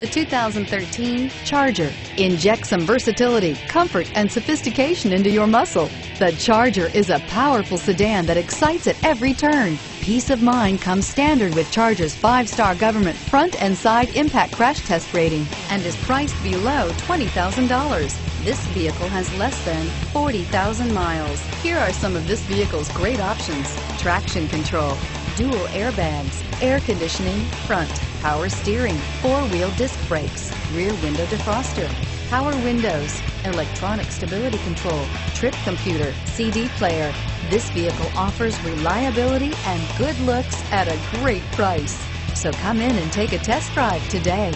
The 2013 Charger. Inject some versatility, comfort, and sophistication into your muscle. The Charger is a powerful sedan that excites at every turn. Peace of mind comes standard with Charger's five-star government front and side impact crash test rating and is priced below $20,000. This vehicle has less than 40,000 miles. Here are some of this vehicle's great options. Traction control, dual airbags, air conditioning, front, power steering, four-wheel disc brakes, rear window defroster, power windows, electronic stability control, trip computer, CD player. This vehicle offers reliability and good looks at a great price. So come in and take a test drive today.